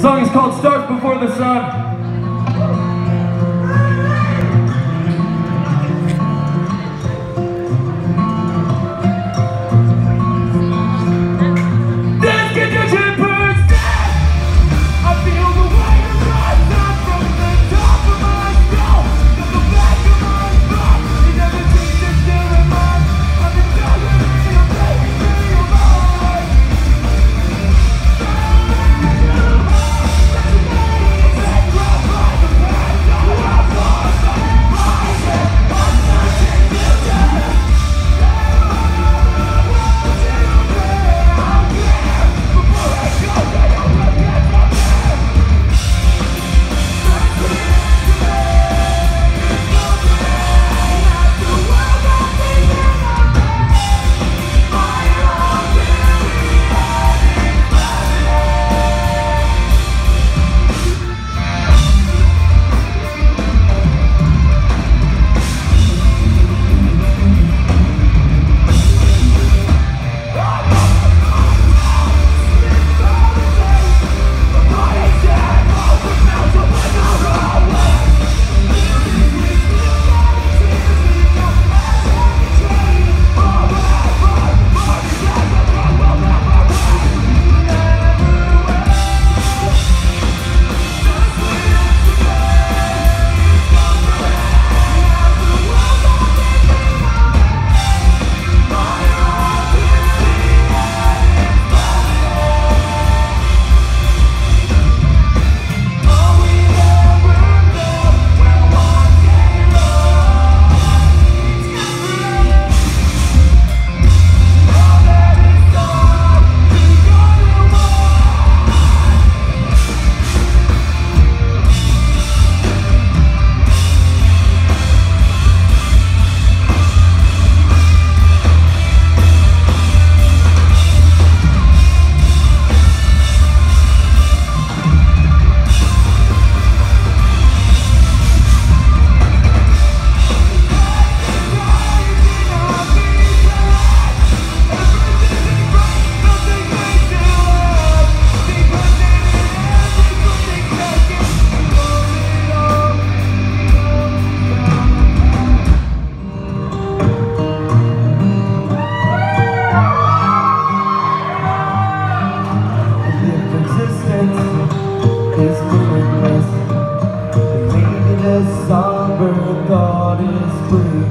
song is called Stars Before the Sun. But God is free.